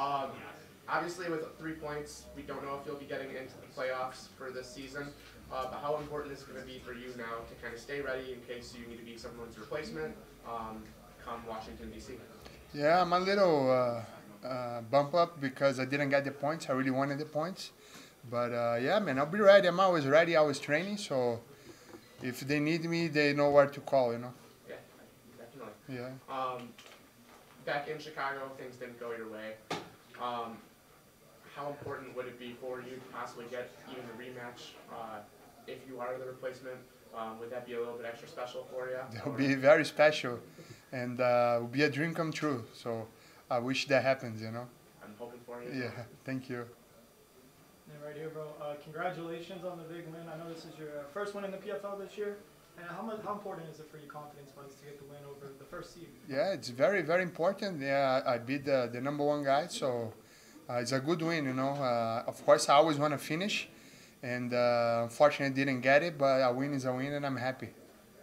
Um, obviously, with three points, we don't know if you'll be getting into the playoffs for this season. Uh, but how important is it going to be for you now to kind of stay ready in case you need to be someone's replacement um, come Washington, D.C.? Yeah, I'm a little uh, uh, bump up because I didn't get the points. I really wanted the points. But uh, yeah, man, I'll be ready. I'm always ready. I was training, so if they need me, they know where to call, you know? Yeah, definitely. Yeah. Um, back in Chicago, things didn't go your way. Um, how important would it be for you to possibly get even a rematch uh, if you are the replacement? Um, would that be a little bit extra special for you? That would be very special and uh, would be a dream come true. So I wish that happens, you know? I'm hoping for you. Yeah, thank you. And right here, bro. Uh, congratulations on the big win. I know this is your uh, first win in the PFL this year. And how much, how important is it for you, confidence-wise, to get the win over the first seed? Yeah, it's very, very important. Yeah, I beat the, the number one guy, so uh, it's a good win, you know. Uh, of course, I always want to finish, and uh, unfortunately didn't get it, but a win is a win, and I'm happy.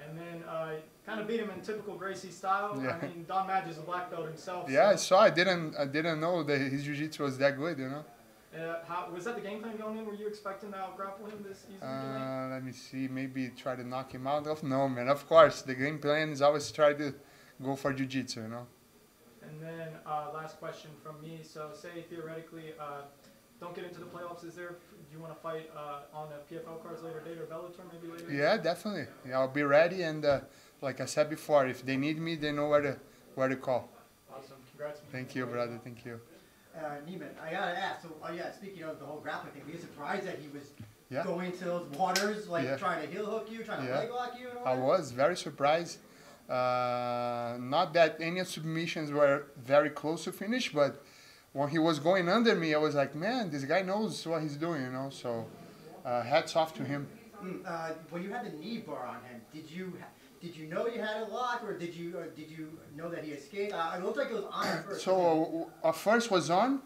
And then uh, kind of beat him in typical Gracie style. Yeah. I mean, Don Madge is a black belt himself. Yeah, I so, saw. I didn't, I didn't know that his jiu-jitsu was that good, you know. Uh, how, was that the game plan going in? Were you expecting to out-grapple him this easily? Uh, let me see. Maybe try to knock him out. Of no, man. Of course, the game plan is always try to go for jiu-jitsu, you know. And then uh, last question from me. So say theoretically, uh, don't get into the playoffs. Is there? Do you want to fight uh, on the PFL cards later date or Bellator maybe later? Yeah, definitely. Yeah, I'll be ready, and uh, like I said before, if they need me, they know where to where to call. Awesome. Congrats. Thank you, brother. Thank you. Uh, Neiman, I gotta ask. So, oh yeah, speaking of the whole grappling thing, were you surprised that he was Yeah. going to those waters, like Yeah. trying to heel hook you, trying to Yeah. leg lock you, and all I that? was very surprised. Uh, not that any submissions were very close to finish, but when he was going under me, I was like, man, this guy knows what he's doing, you know. So, uh, hats off to him. Mm, uh, when you had the knee bar on him, did you did you know you had it locked, or did you or did you know that he escaped? Uh, it looked like it was on at first. So uh, at first was on,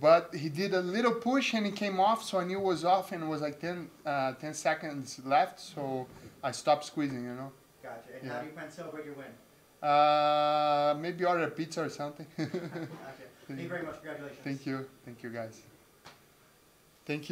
but he did a little push and he came off, so I knew it was off, and it was like 10, uh, 10 seconds left, so I stopped squeezing, you know. Gotcha. And Yeah. how do you plan to celebrate your win? Uh, maybe order a pizza or something. Okay. Thank you very much. Congratulations. Thank you. Thank you, guys. Thank you.